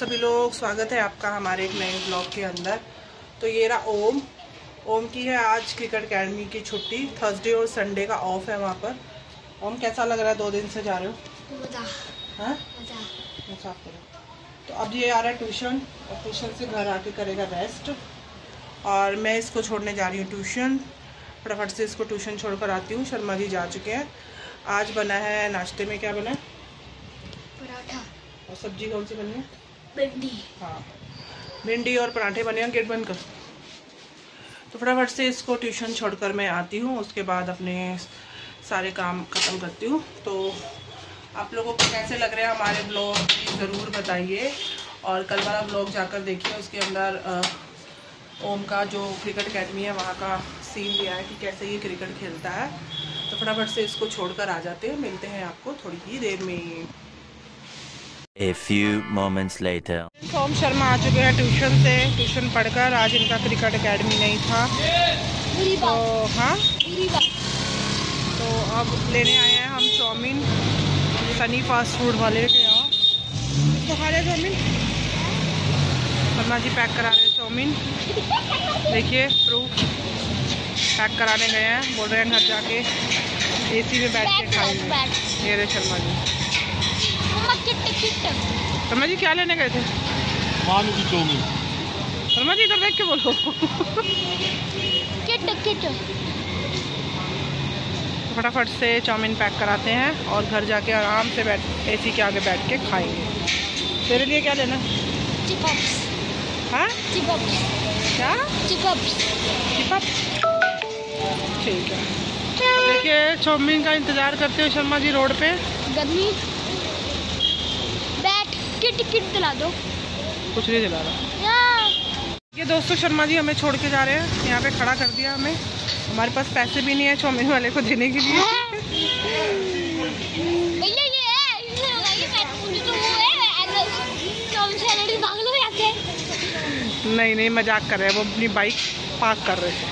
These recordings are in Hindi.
सभी लोग स्वागत है आपका हमारे एक नए ब्लॉग के अंदर। तो ये रहा ओम। ओम की है आज क्रिकेट अकेडमी की छुट्टी। थर्सडे और संडे का ऑफ़ है वहाँ पर। ओम कैसा लग रहा है? दो दिन से जा रहे हो? मज़ा। हाँ? तो अब ये आ रहा है ट्यूशन और ट्यूशन से घर आके करेगा रेस्ट और मैं इसको छोड़ने जा रही हूँ ट्यूशन फटाफट से इसको ट्यूशन छोड़ कर आती हूँ। शर्मा जी जा चुके हैं। आज बना है नाश्ते में। क्या बना है? पराठा। और सब्ज़ी कौन सी बनी है? भिंडी। हाँ। भिंडी और पराठे बने हैं गेट बंद कर। तो फटाफट से इसको ट्यूशन छोड़कर मैं आती हूँ, उसके बाद अपने सारे काम ख़त्म करती हूँ। तो आप लोगों को कैसे लग रहे हैं हमारे ब्लॉग ज़रूर बताइए। और कल वाला ब्लॉग जाकर देखिए, उसके अंदर ओम का जो क्रिकेट एकेडमी है, वहाँ का सीन लिया है कि कैसे ये क्रिकेट खेलता है। तो फटाफट से इसको छोड़कर आ जाते हैं, मिलते हैं आपको थोड़ी ही देर में। A few moments later. सोम शर्मा आ चुके हैं ट्यूशन से ट्यूशन पढ़कर आज इनका क्रिकेट एकेडमी नहीं था। तो हाँ? तो अब लेने आए हैं हम चाउमीन सनी फास्ट फ़ूड वाले के यहाँ। तो खा रहे चाउमीन? शर्मा जी पैक करा रहे हैं चाउमीन। देखिए प्रूफ पैक कराने गए हैं बोल रहे हैं घर जाके एसी में बैठ के खाएँगे। ये रहे शर्मा जी। शर्मा जी क्या लेने गए थे? की शर्मा जी इधर देख के बोलो। किट किट। फटाफट से चाउमीन पैक कराते हैं और घर जाके आराम से बैठ एसी के आगे बैठ के खाएँगे। तेरे लिए क्या लेना? चिपअप्स हाँ? चिपअप्स क्या? ठीक है। देखिए चाउमीन का इंतज़ार करते हुए शर्मा जी रोड पे। गर्मी? बैठ किट किट दिला दो। कुछ नहीं दिला रहा। ये दोस्तों शर्मा जी हमें छोड़ के जा रहे हैं। यहाँ पे खड़ा कर दिया हमें। हमारे पास पैसे भी नहीं है चाउमीन वाले को देने के लिए। भैया ये है तो है नहीं नहीं मज़ाक कर रहे हैं वो अपनी बाइक पार्क कर रहे थे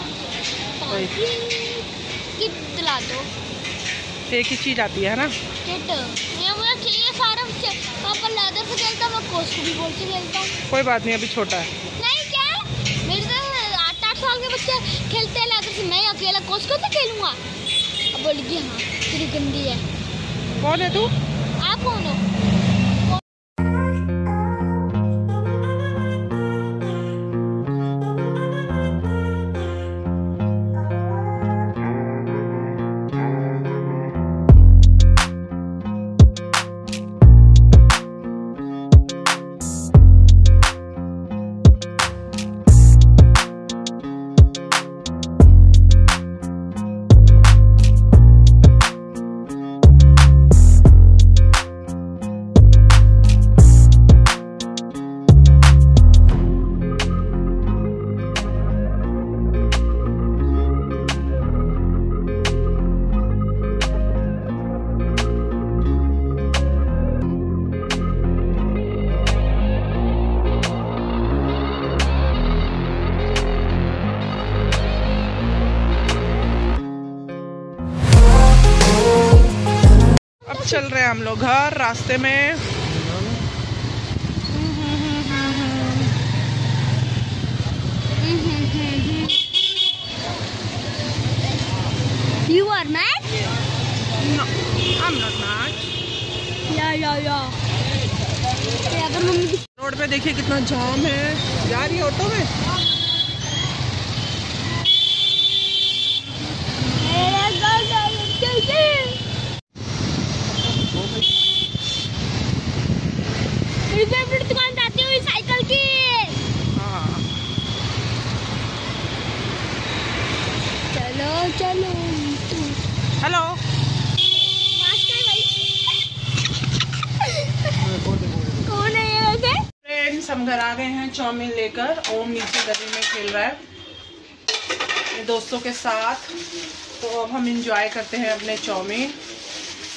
दिला दो। एक ही चीज़ आती है ना? चाहिए सारा पापा लेदर से खेलता मैं कोच को भी बोल के खेलता कोई बात नहीं अभी छोटा है। नहीं क्या? मेरे तो आठ आठ साल के बच्चे खेलते हैं लेदर से। मैं अकेला कोस को तो खेलूँगा। अब बोलेगी हाँ तेरी गंदी है। कौन है तू? आप कौन हो? चल रहे हैं हम लोग घर रास्ते में You are mad? No, I'm not mad. या या या अगर मम्मी रोड पे देखिए कितना जाम है जा रही है ऑटो में मेरा घर जाए मेरी दुकान जाती हुई साइकिल की। चलो चलो हेलो कौन है ये वैसे फ्रेंड्स हम घर आ गए हैं चाउमीन लेकर। ओम नीचे गली में खेल रहा है। दोस्तों के साथ। तो अब हम इंजॉय करते हैं अपने चाउमीन।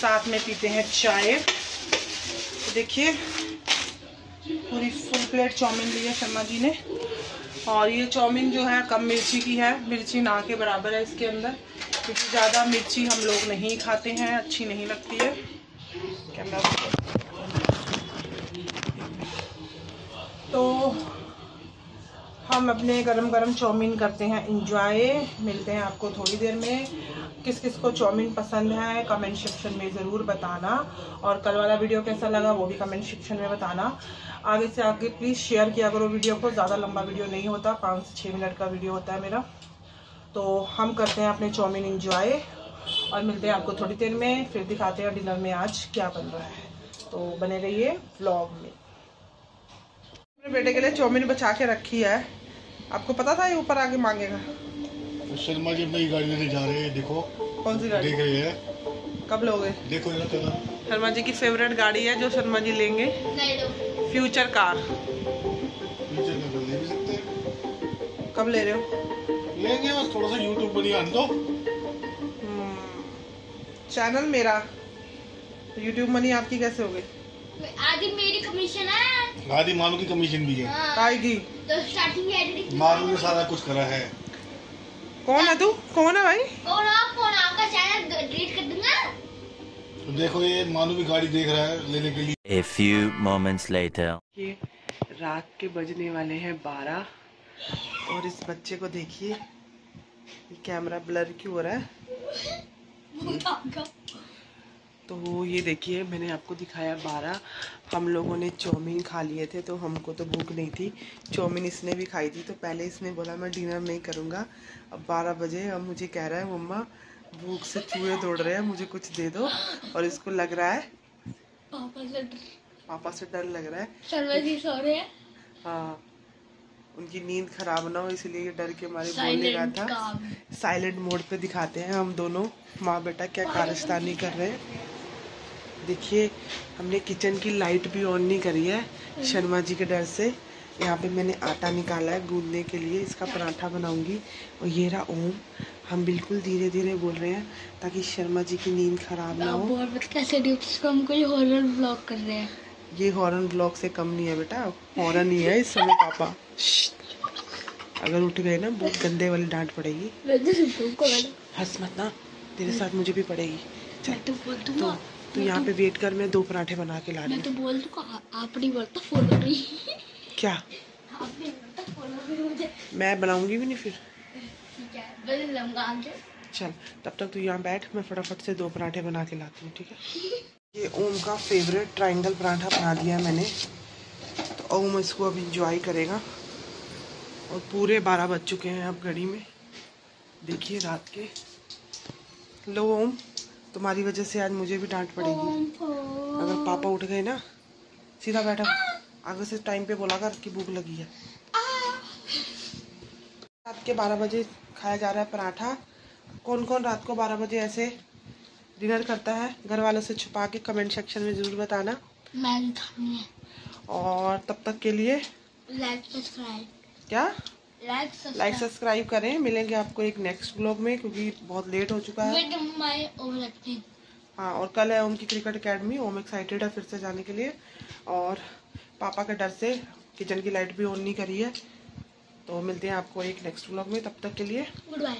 साथ में पीते हैं चाय। तो देखिए। पूरी फुल प्लेट चाउमीन ली है शर्मा जी ने। और ये चाउमीन जो है, कम मिर्ची की है। मिर्ची ना के बराबर है इसके अंदर। क्योंकि ज़्यादा मिर्ची हम लोग नहीं खाते हैं, अच्छी नहीं लगती है। कैमरा तो हम अपने गरम गरम चाउमीन करते हैं। इंजॉय मिलते हैं आपको थोड़ी देर में। किस किस को चाउमीन पसंद है कमेंट सेक्शन में ज़रूर बताना। और कल वाला वीडियो कैसा लगा, वो भी कमेंट सेक्शन में बताना। आगे से आगे प्लीज़ शेयर किया करो वीडियो को। ज़्यादा लंबा वीडियो नहीं होता, पाँच से छः मिनट का वीडियो होता है मेरा। तो हम करते हैं अपने चाउमीन इंजॉय और मिलते हैं आपको थोड़ी देर में। फिर दिखाते हैं डिनर में आज क्या बन रहा है। तो बने रहिए ब्लॉग में। बेटे के लिए चाउमीन बचा के रखी है। आपको पता था ये ऊपर आके मांगेगा? शर्मा जी नई गाड़ी लेने जा रहे हैं देखो। कौन सी गाड़ी? देख रहे हैं। कब लोगे? देखो शर्मा जी की फेवरेट गाड़ी है जो शर्मा जी लेंगे। नहीं लो फ्यूचर कार पीछे का तो ले भी सकते हैं। कब ले रहे हो? लेंगे बस थोड़ा सा यूट्यूब पर ही आने दो। चैनल मेरा। यूट्यूब मनी आपकी कैसे हो गई? आदि मेरी कमीशन है। आदि मालू की कमीशन भी है। हाँ, आएगी तो स्टार्टिंग एडिटिंग मालू ने सारा कुछ करा है। कौन है तू? कौन है भाई? कौन आप कौन? आपका चैनल डिलीट कर दूँगा? तो देखो ये मानू भी गाड़ी देख रहा है लेने के लिए। A few moments later. ये रात के बजने वाले हैं बारह। और इस बच्चे को देखिए ये कैमरा ब्लर क्यों हो रहा है? तो ये देखिए मैंने आपको दिखाया बारह। हम लोगों ने चाउमीन खा लिए थे तो हमको तो भूख नहीं थी। चाउमीन इसने भी खाई थी तो पहले इसने बोला मैं डिनर नहीं करूँगा। अब बारह बजे अब मुझे कह रहा है मम्मा भूख से चूहे दौड़ रहे हैं मुझे कुछ दे दो। और इसको लग रहा है पापा से पापा से डर लग रहा है सर्वर जी सो रहे हैं। हाँ उनकी नींद खराब ना हो इसलिए ये डर के मारे बोल नहीं रहा था। साइलेंट मोड पे दिखाते हैं हम दोनों। माँ बेटा क्या कारस्तानी कर रहे हैं। देखिए हमने किचन की लाइट भी ऑन नहीं करी है। शर्मा जी के डर से। यहाँ पे मैंने आटा निकाला है गूंदने के लिए। इसका पराठा बनाऊँगी। और ये रहा ओम। हम बिल्कुल धीरे धीरे बोल रहे हैं ताकि शर्मा जी की नींद खराब ना हो। कैसे हम कोई हॉरर ब्लॉग कर रहे हैं? ये हॉर्न ब्लॉक से कम नहीं है बेटा। हॉर्न ही है इस समय पापा। अगर उठ गए ना बहुत गंदे वाली डांट पड़ेगी। तो हंस मत ना। तेरे साथ मुझे भी पड़ेगी। चल। तो बोल तो यहाँ पे वेट कर मैं दो पराठे बना के ला रही मैं तो बोल दूँगा आप नहीं बोलता फॉलो नहीं क्या? आप नहीं बोलता फॉलो भी मुझे। मैं बनाऊँगी भी नहीं फिर। चल तब तक तू यहाँ बैठ मैं फटाफट से दो पराठे बना के लाती हूँ ठीक है? ये ओम का फेवरेट ट्रायंगल पराठा बना दिया है मैंने। तो ओम इसको अब इंजॉय करेगा। और पूरे बारह बज चुके हैं अब घड़ी में। देखिए रात के। लो ओम। तुम्हारी वजह से आज मुझे भी डांट पड़ेगी। अगर पापा उठ गए ना सीधा बैठा आगे से टाइम पे बोला कर कि भूख लगी है। रात के बारह बजे खाया जा रहा है पराठा। कौन कौन रात को बारह बजे ऐसे डिनर करता है? घर वालों से छुपा के कमेंट सेक्शन में ज़रूर बताना। मैगी खानी है। और तब तक के लिए लाइक सब्सक्राइब क्या? लाइक सब्सक्राइब करें। मिलेंगे आपको एक नेक्स्ट ब्लॉग में क्योंकि बहुत लेट हो चुका है। हाँ। और कल है उनकी क्रिकेट अकेडमी ओम एक्साइटेड है फिर से जाने के लिए। और पापा के डर से किचन की लाइट भी ऑन नहीं करी है। तो मिलते हैं आपको एक नेक्स्ट ब्लॉग में। तब तक के लिए गुड बाय